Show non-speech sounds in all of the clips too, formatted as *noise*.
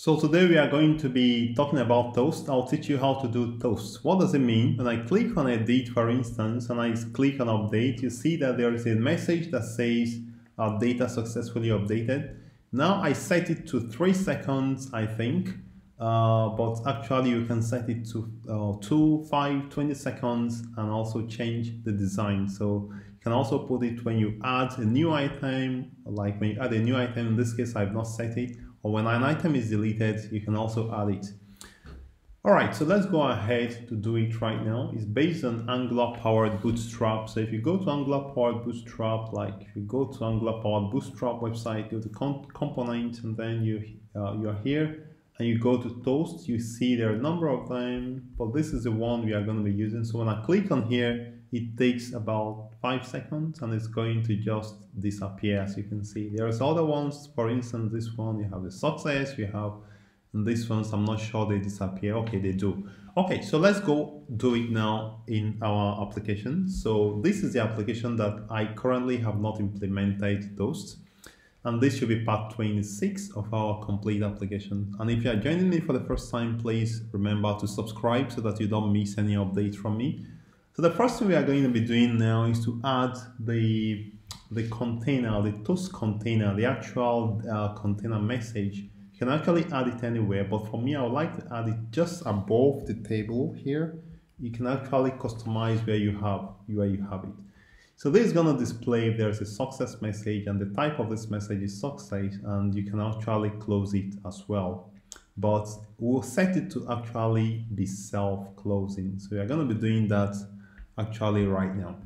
So today we are going to be talking about toast. I'll teach you how to do toast. What does it mean? When I click on edit, for instance, and I click on update, you see that there is a message that says our data successfully updated. Now I set it to three seconds, I think, uh, but actually you can set it to uh, two, five, 20 seconds and also change the design. So you can also put it when you add a new item, like when you add a new item, in this case I've not set it, or when an item is deleted, you can also add it. All right, so let's go ahead to do it right now. It's based on Angular powered Bootstrap. So if you go to Angular powered Bootstrap, like if you go to Angular powered Bootstrap website, go to component, and then you uh, you're here and you go to Toast, you see there are a number of them, but this is the one we are going to be using. So when I click on here, it takes about five seconds and it's going to just disappear as you can see. There's other ones for instance this one you have the success you have these ones i'm not sure they disappear. Okay they do. Okay so let's go do it now in our application. So this is the application that i currently have not implemented Toast and this should be part 26 of our complete application. And if you are joining me for the first time please remember to subscribe so that you don't miss any updates from me so the first thing we are going to be doing now is to add the, the container, the toast container, the actual uh, container message. You can actually add it anywhere, but for me, I would like to add it just above the table here. You can actually customize where you have where you have it. So this is going to display if there's a success message and the type of this message is success and you can actually close it as well. But we'll set it to actually be self-closing. So we are going to be doing that actually right now.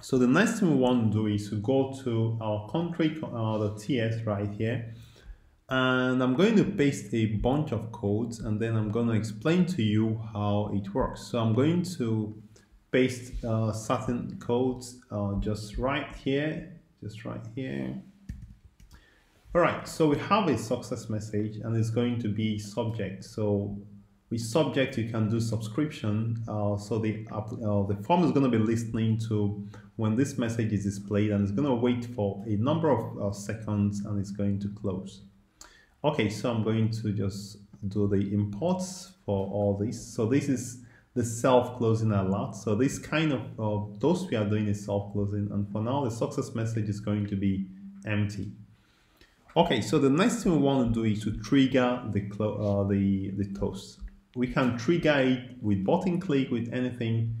So the next thing we want to do is to go to our country, uh, right here. And I'm going to paste a bunch of codes and then I'm going to explain to you how it works. So I'm going to paste uh, certain codes uh, just right here, just right here. All right, so we have a success message and it's going to be subject. So with subject you can do subscription uh, so the uh, the form is going to be listening to when this message is displayed and it's going to wait for a number of uh, seconds and it's going to close. Okay so i'm going to just do the imports for all this. So this is the self-closing alert. So this kind of those we are doing is self-closing and for now the success message is going to be empty. Okay so the next thing we want to do is to trigger the uh, the the toast we can trigger it with button click with anything.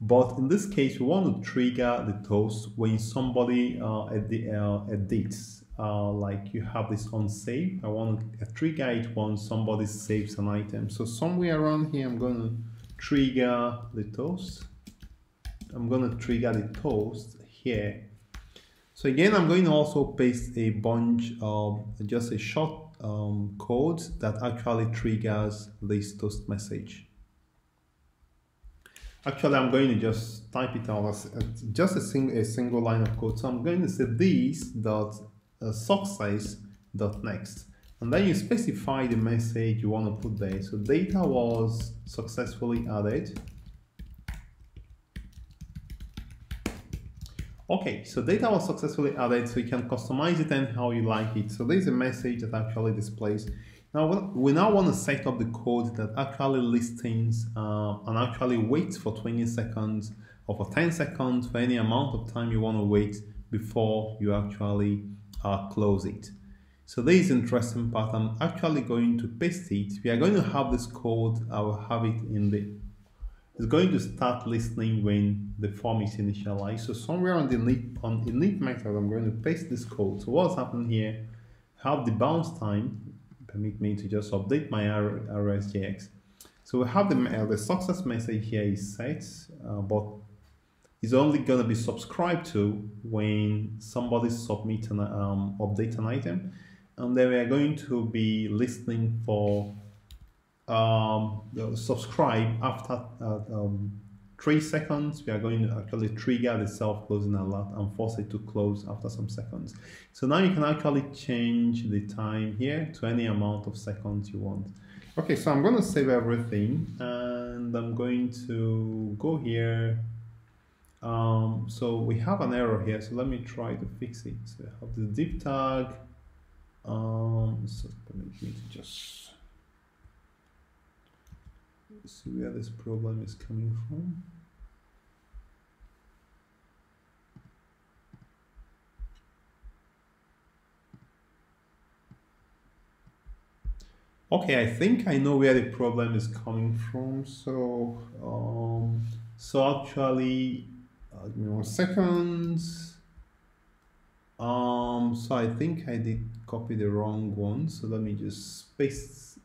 But in this case we want to trigger the toast when somebody uh, uh, edits. Uh, like you have this on save. I want to trigger it when somebody saves an item. So somewhere around here I'm going to trigger the toast I'm going to trigger the toast here. So again I'm going to also paste a bunch of just a short um, code that actually triggers this toast message. Actually, I'm going to just type it out as just a, sing a single line of code. So I'm going to say this dot uh, success dot next, and then you specify the message you want to put there. So data was successfully added. Okay, so data was successfully added, so you can customize it and how you like it. So there's a message that actually displays. Now we now want to set up the code that actually listens uh, and actually waits for 20 seconds or for 10 seconds for any amount of time you want to wait before you actually uh, close it. So this is interesting part. I'm actually going to paste it. We are going to have this code. I will have it in the is going to start listening when the form is initialized. So somewhere on the init, on init method, I'm going to paste this code. So what's happened here, have debounceTime, permit me to just update my RxJS. So we have the, uh, the success message here is set, uh, but it's only going to be subscribed to when somebody submits an um, update an item. And then we are going to be listening for um, subscribe after uh, um, three seconds, we are going to actually trigger the self-closing alert and force it to close after some seconds. So now you can actually change the time here to any amount of seconds you want. Okay, so I'm going to save everything and I'm going to go here. Um, so we have an error here, so let me try to fix it. So I have the div tag, um, So permit me just see where this problem is coming from. Okay, I think I know where the problem is coming from. So, um, so actually, uh, give me one second. Um, so I think I did copy the wrong one. So let me just paste,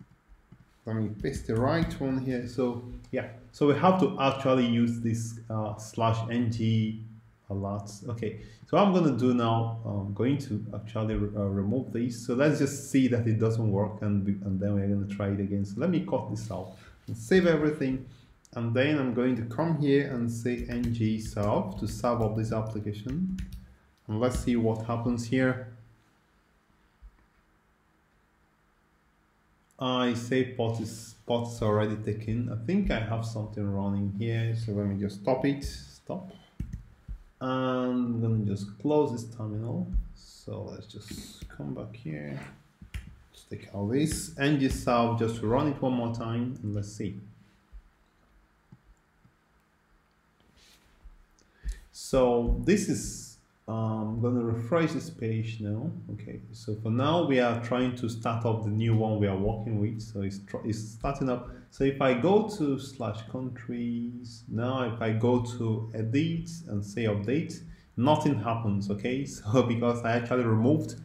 let me paste the right one here. So yeah, so we have to actually use this uh, slash ng a lot. Okay, so I'm going to do now, I'm going to actually re uh, remove this. So let's just see that it doesn't work and, and then we're going to try it again. So let me cut this out and save everything. And then I'm going to come here and say ng serve to serve up this application. And let's see what happens here. I say pot is, pot is already taken. I think I have something running here. So let me just stop it, stop. And I'm gonna just close this terminal. So let's just come back here. Take out this. And just just run it one more time and let's see. So this is I'm going to refresh this page now. Okay, so for now we are trying to start up the new one we are working with. So it's, it's starting up. So if I go to slash countries, now if I go to edit and say update, nothing happens, okay? *laughs* So because I actually removed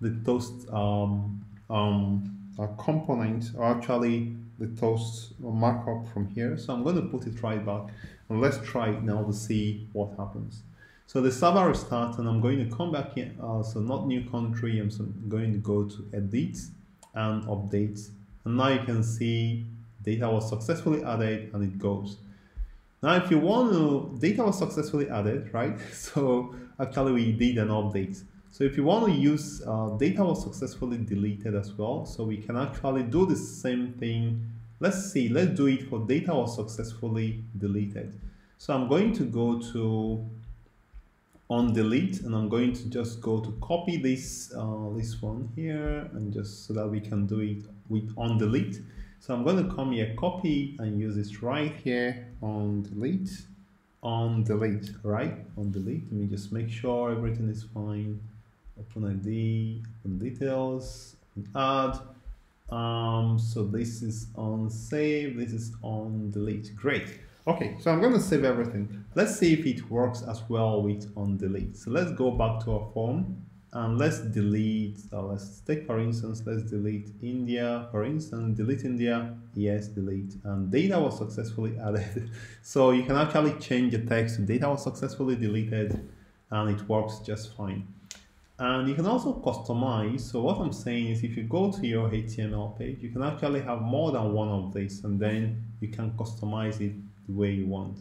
the toast um, um, component, or actually the toast markup from here. So I'm going to put it right back and let's try it now to see what happens. So the server restarts and I'm going to come back here. Uh, so not new country, I'm going to go to edit and update. And now you can see data was successfully added and it goes. Now, if you want to, data was successfully added, right? *laughs* So actually we did an update. So if you want to use uh, data was successfully deleted as well, so we can actually do the same thing. Let's see, let's do it for data was successfully deleted. So I'm going to go to on delete and I'm going to just go to copy this uh, this one here and just so that we can do it with on delete. So I'm going to come here copy and use this right here on delete on delete right? On delete let me just make sure everything is fine. Open ID open details open add. Um so this is on save this is on delete. Great Okay, so I'm to save everything. Let's see if it works as well with on delete. So let's go back to our form and let's delete, uh, let's take for instance, let's delete India, for instance, delete India, yes, delete, and data was successfully *laughs* added. so you can actually change the text data was successfully deleted and it works just fine. And you can also customize. So what I'm saying is if you go to your HTML page, you can actually have more than one of these and then you can customize it the way you want.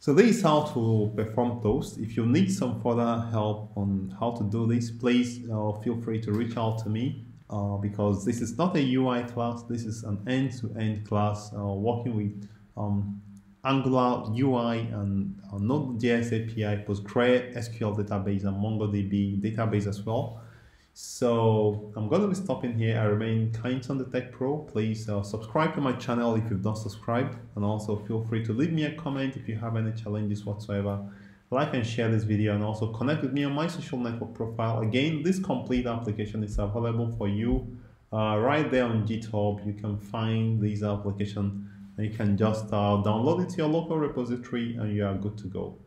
So this is how to perform toast. If you need some further help on how to do this, please uh, feel free to reach out to me uh, because this is not a UI class. This is an end-to-end -end class uh, working with um, Angular UI and uh, Node.js API, PostgreSQL database, and MongoDB database as well. So I'm going to be stopping here. I remain Kindson the Tech Pro. Please uh, subscribe to my channel if you've not subscribed and also feel free to leave me a comment if you have any challenges whatsoever. Like and share this video and also connect with me on my social network profile. Again, this complete application is available for you uh, right there on GitHub. You can find this application and you can just uh, download it to your local repository and you are good to go.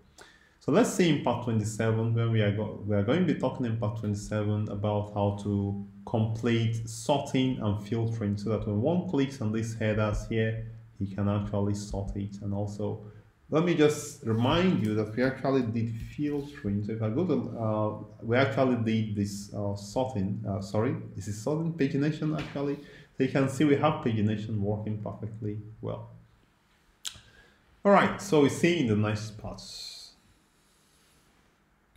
So let's see in part 27 when we are, we are going to be talking in part 27 about how to complete sorting and filtering so that when one clicks on these headers here, he can actually sort it. And also, let me just remind you that we actually did filtering. So if I go to, uh, we actually did this uh, sorting, uh, sorry, this is sorting pagination actually. So you can see we have pagination working perfectly well. All right, so we see in the nice parts.